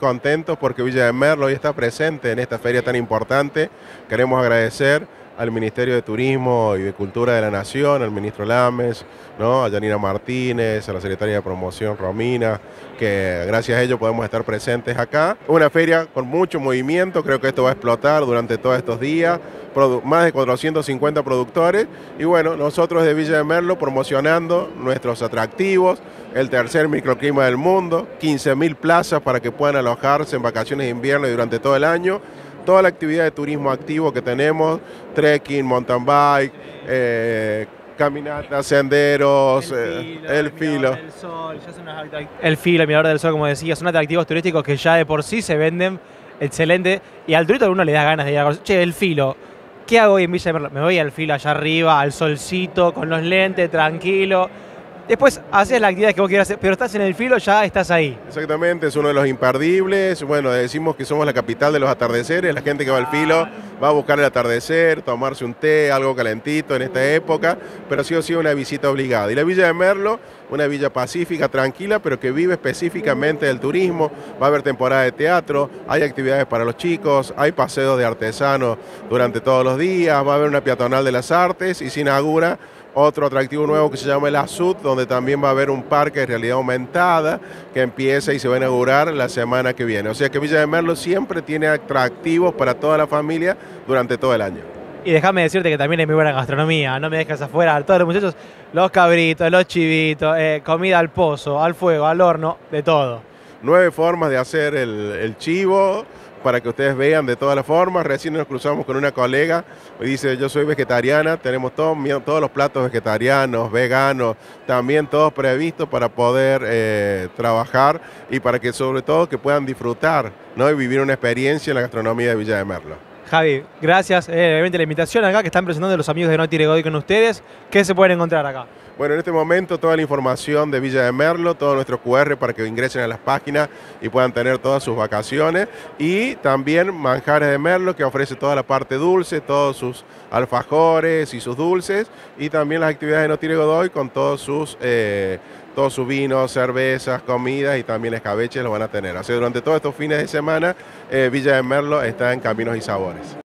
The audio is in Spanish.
contentos porque Villa de Merlo hoy está presente en esta feria tan importante. Queremos agradecer al Ministerio de Turismo y de Cultura de la Nación, al ministro Lames, ¿no? a Janina Martínez, a la secretaria de Promoción Romina, que gracias a ellos podemos estar presentes acá. Una feria con mucho movimiento, creo que esto va a explotar durante todos estos días, más de 450 productores y bueno, nosotros de Villa de Merlo promocionando nuestros atractivos, el tercer microclima del mundo, 15.000 plazas para que puedan alojarse en vacaciones de invierno y durante todo el año. Toda la actividad de turismo activo que tenemos, trekking, mountain bike, eh, caminatas, senderos, el filo. El, el filo, el mirador del sol, como decía, son atractivos turísticos que ya de por sí se venden excelente. Y al turista uno le da ganas de ir a che, el filo. ¿Qué hago hoy en Villa de Merlo? Me voy al filo allá arriba, al solcito, con los lentes, tranquilo Después haces la actividad que vos quieras hacer, pero estás en el filo, ya estás ahí. Exactamente, es uno de los imperdibles. Bueno, decimos que somos la capital de los atardeceres. La gente que va al filo va a buscar el atardecer, tomarse un té, algo calentito en esta época, pero sí o sí una visita obligada. Y la Villa de Merlo, una villa pacífica, tranquila, pero que vive específicamente del turismo. Va a haber temporada de teatro, hay actividades para los chicos, hay paseos de artesanos durante todos los días, va a haber una peatonal de las artes y se inaugura otro atractivo nuevo que se llama el ASUD, donde también va a haber un parque de realidad aumentada que empieza y se va a inaugurar la semana que viene. O sea que Villa de Merlo siempre tiene atractivos para toda la familia durante todo el año. Y déjame decirte que también hay muy buena gastronomía, no me dejes afuera, todos los muchachos, los cabritos, los chivitos, eh, comida al pozo, al fuego, al horno, de todo. Nueve formas de hacer el, el chivo, para que ustedes vean de todas las formas. Recién nos cruzamos con una colega, me dice, yo soy vegetariana, tenemos todos, todos los platos vegetarianos, veganos, también todos previstos para poder eh, trabajar y para que sobre todo que puedan disfrutar ¿no? y vivir una experiencia en la gastronomía de Villa de Merlo. Javi, gracias. Eh, la invitación acá que están presentando los amigos de No Tire con ustedes. ¿Qué se pueden encontrar acá? Bueno, en este momento toda la información de Villa de Merlo, todo nuestro QR para que ingresen a las páginas y puedan tener todas sus vacaciones. Y también Manjares de Merlo, que ofrece toda la parte dulce, todos sus alfajores y sus dulces. Y también las actividades de Notire Godoy con todos sus... Eh, todos sus vinos, cervezas, comidas y también escabeches lo van a tener. Así que durante todos estos fines de semana, eh, Villa de Merlo está en Caminos y Sabores.